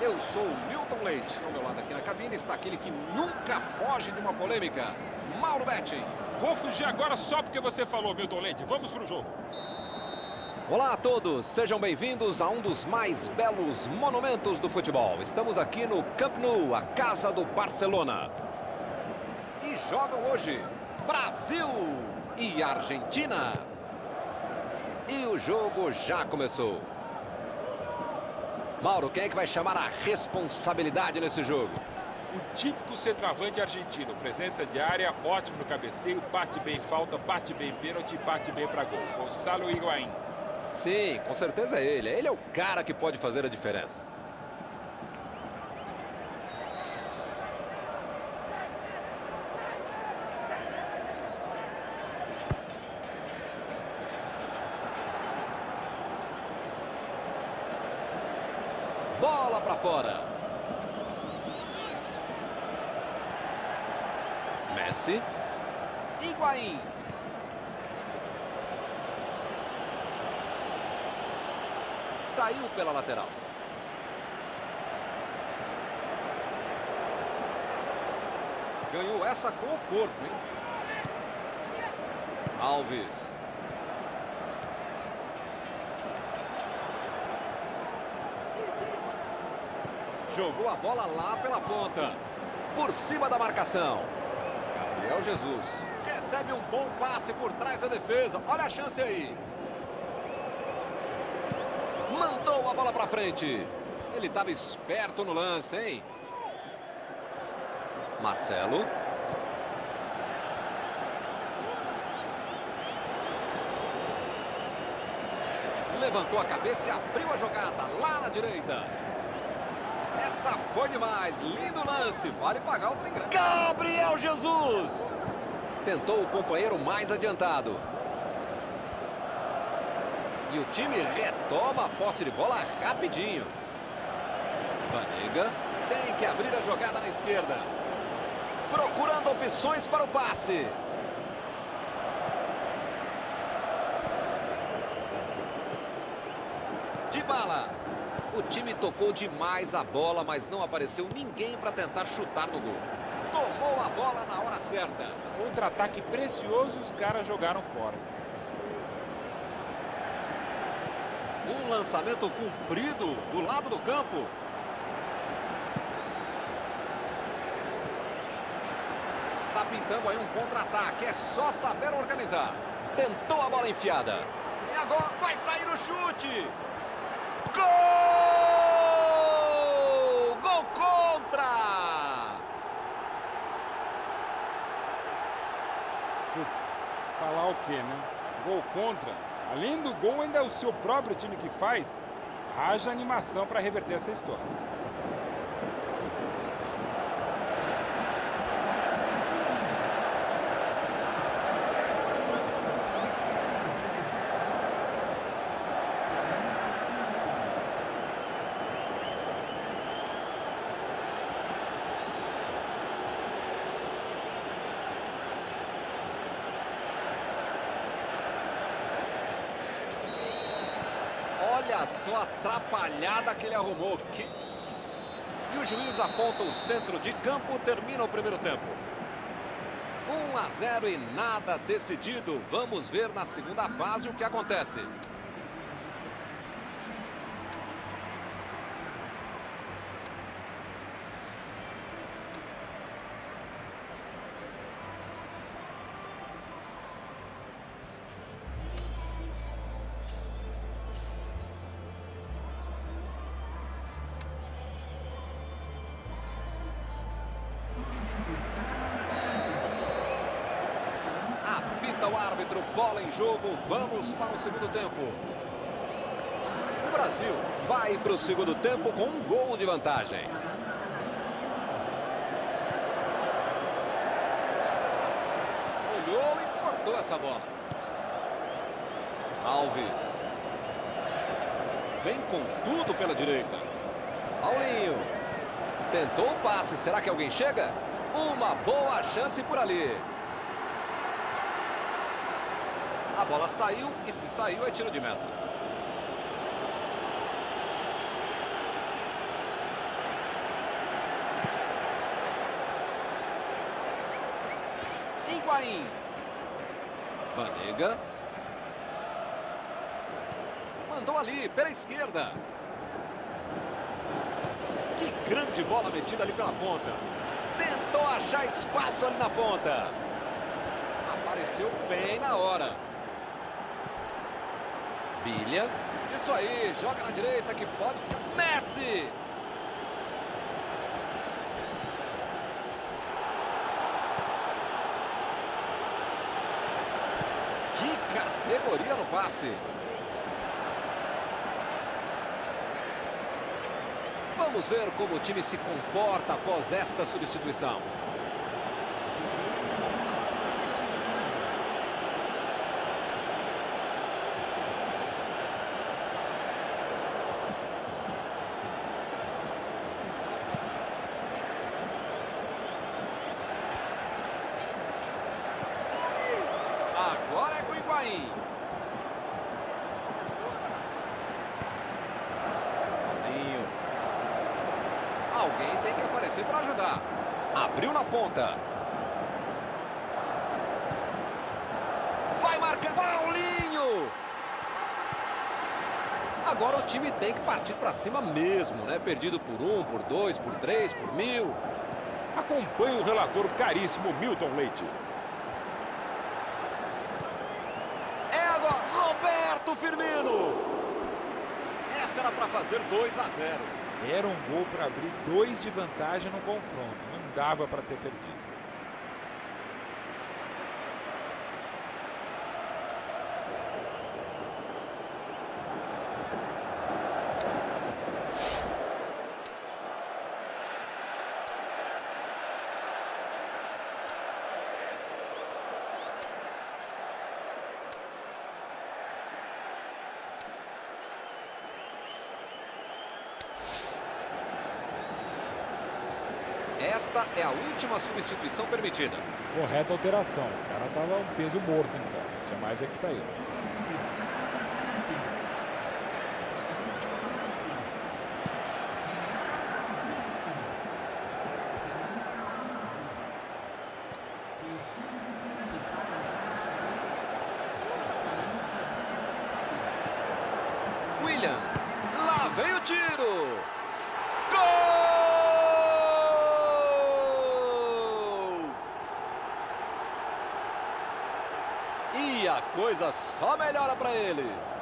Eu sou o Milton Leite. Ao meu lado aqui na cabine está aquele que nunca foge de uma polêmica, Mauro Betti. Vou fugir agora só porque você falou, Milton Leite. Vamos pro jogo. Olá a todos, sejam bem-vindos a um dos mais belos monumentos do futebol. Estamos aqui no Camp Nou, a casa do Barcelona. E jogam hoje Brasil e Argentina. E o jogo já começou. Mauro, quem é que vai chamar a responsabilidade nesse jogo? O típico centroavante argentino. Presença de área, ótimo no cabeceio, bate bem falta, bate bem pênalti, bate bem para gol. Gonçalo Higuaín. Sim, com certeza é ele. Ele é o cara que pode fazer a diferença. Bola para fora. Messi. Higuaín. Saiu pela lateral. Ganhou essa com o corpo, hein? Alves. Jogou a bola lá pela ponta. Por cima da marcação. Gabriel Jesus. Recebe um bom passe por trás da defesa. Olha a chance aí. Mandou a bola para frente. Ele estava esperto no lance, hein? Marcelo. Levantou a cabeça e abriu a jogada lá na direita. Essa foi demais. Lindo lance. Vale pagar o trem grande. Gabriel Jesus. Tentou o companheiro mais adiantado. E o time retoma a posse de bola rapidinho. Banega tem que abrir a jogada na esquerda. Procurando opções para o passe. De bala. O time tocou demais a bola, mas não apareceu ninguém para tentar chutar no gol. Tomou a bola na hora certa. Contra-ataque precioso, os caras jogaram fora. Um lançamento comprido do lado do campo. Está pintando aí um contra-ataque. É só saber organizar. Tentou a bola enfiada. E agora vai sair o chute. Gol Putz, falar o quê, né? Gol contra. Além do gol, ainda é o seu próprio time que faz. Haja animação para reverter essa história. Olha só a atrapalhada que ele arrumou. Que... E o juiz aponta o centro de campo, termina o primeiro tempo. 1 a 0 e nada decidido. Vamos ver na segunda fase o que acontece. Apita o árbitro, bola em jogo, vamos para o segundo tempo. O Brasil vai para o segundo tempo com um gol de vantagem. Olhou e cortou essa bola. Alves. Vem com tudo pela direita. Paulinho. Tentou o passe, será que alguém chega? Uma boa chance por ali. A bola saiu e se saiu é tiro de meta. Higuaín. Banega. Mandou ali, pela esquerda. Que grande bola metida ali pela ponta. Tentou achar espaço ali na ponta. Apareceu bem na hora. Bilha. Isso aí, joga na direita que pode ficar. Messi! Que categoria no passe. Vamos ver como o time se comporta após esta substituição. Agora é com o Higuaín. Ronaldinho. Tem que aparecer para ajudar. Abriu na ponta. Vai marcar Paulinho. Agora o time tem que partir para cima mesmo, né? Perdido por um, por dois, por três, por mil. Acompanhe o relator caríssimo Milton Leite. É agora Roberto Firmino. Essa era para fazer 2 a 0. Era um gol para abrir dois de vantagem no confronto. Não dava para ter perdido. Esta é a última substituição permitida. Correta alteração. O cara tava um peso morto em campo. Tinha mais é que sair. William. Lá vem o tiro. Gol! E a coisa só melhora para eles.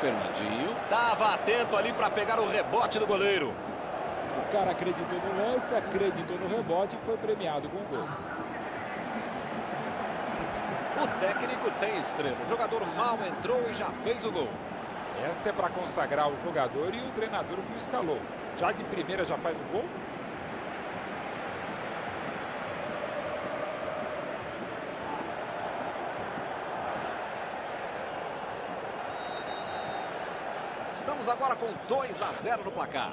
Fernandinho estava atento ali para pegar o rebote do goleiro. O cara acreditou no lance, acreditou no rebote e foi premiado com o gol. O técnico tem estrela. O jogador mal entrou e já fez o gol. Essa é para consagrar o jogador e o treinador que o escalou. Já de primeira já faz o gol? Estamos agora com 2 a 0 no placar.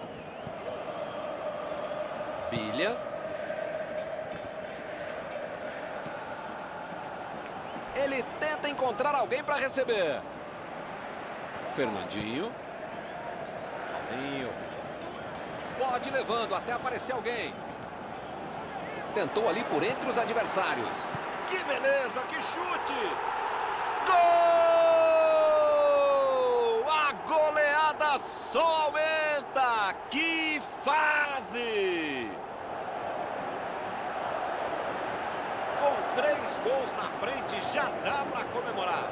Bilha. Ele tenta encontrar alguém para receber. Fernandinho. Paulinho. Pode levando até aparecer alguém. Tentou ali por entre os adversários. Que beleza, que chute! Gol! A goleada só aumenta! Que fase! Com três gols na frente, já dá para comemorar.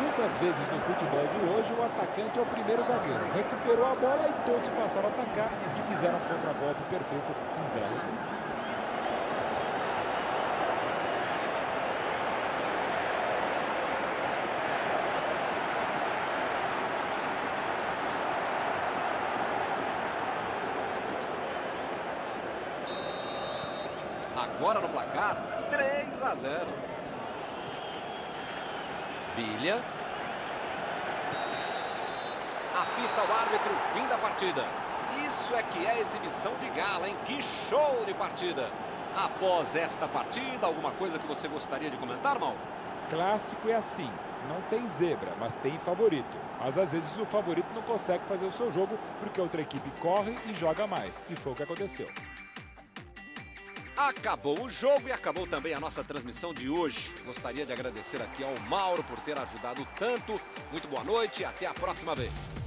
Muitas vezes no futebol de hoje, o atacante é o primeiro zagueiro. Recuperou a bola e todos passaram a atacar e fizeram um contragolpe perfeito. Um belo Agora no placar, 3 a 0. Bilha. Apita o árbitro, fim da partida. Isso é que é exibição de gala, hein? Que show de partida. Após esta partida, alguma coisa que você gostaria de comentar, Mauro? Clássico é assim. Não tem zebra, mas tem favorito. Mas às vezes o favorito não consegue fazer o seu jogo porque a outra equipe corre e joga mais. E foi o que aconteceu. Acabou o jogo e acabou também a nossa transmissão de hoje. Gostaria de agradecer aqui ao Mauro por ter ajudado tanto. Muito boa noite e até a próxima vez.